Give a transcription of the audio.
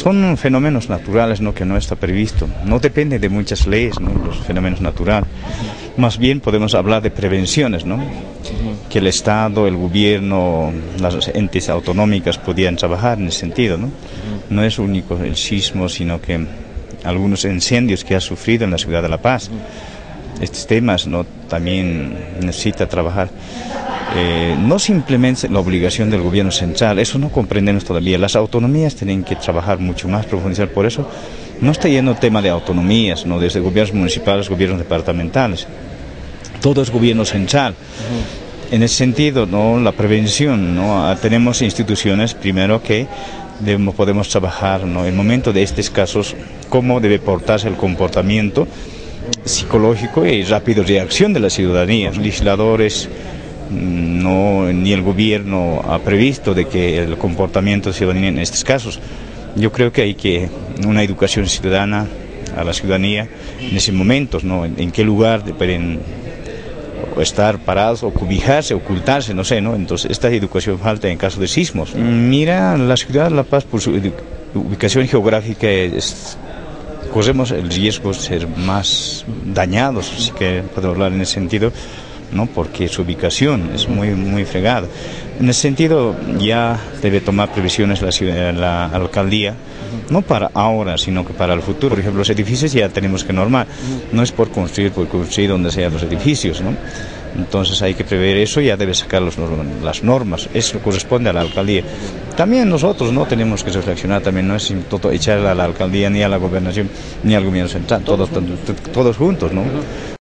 Son fenómenos naturales ¿no? que no está previsto. No depende de muchas leyes ¿no? los fenómenos naturales. Más bien podemos hablar de prevenciones, ¿no? que el Estado, el gobierno, las entes autonómicas podían trabajar en ese sentido. No, no es único el sismo, sino que algunos incendios que ha sufrido en la ciudad de La Paz. Estos temas ¿no? también necesita trabajar. Eh, no simplemente la obligación del gobierno central, eso no comprendemos todavía. Las autonomías tienen que trabajar mucho más, profundizar. Por eso no está yendo tema de autonomías, ¿no? desde gobiernos municipales, gobiernos departamentales. Todo es gobierno central. En ese sentido, ¿no? la prevención, ¿no? Ah, tenemos instituciones primero que debemos, podemos trabajar ¿no? en el momento de estos casos, cómo debe portarse el comportamiento psicológico y rápido reacción de la ciudadanía. Legisladores, no, ni el gobierno ha previsto de que el comportamiento ciudadano en estos casos. Yo creo que hay que una educación ciudadana a la ciudadanía en ese momento, ¿no? En, qué lugar pueden estar parados o cubijarse, ocultarse, no sé, ¿no? Entonces esta educación falta en caso de sismos. Mira, la ciudad de La Paz por su ubicación geográfica corremos el riesgo de ser más dañados, así que puedo hablar en ese sentido ¿no? porque su ubicación es muy, muy fregada. En ese sentido, ya debe tomar previsiones la, la alcaldía, no para ahora, sino que para el futuro. Por ejemplo, los edificios ya tenemos que normar, no es por construir, por construir donde sean los edificios, ¿no? Entonces hay que prever eso, ya debe sacar los, las normas, eso corresponde a la alcaldía. También nosotros no tenemos que reflexionar, también no es todo echar a la alcaldía, ni a la gobernación, ni al gobierno central, todos, todos juntos, ¿no?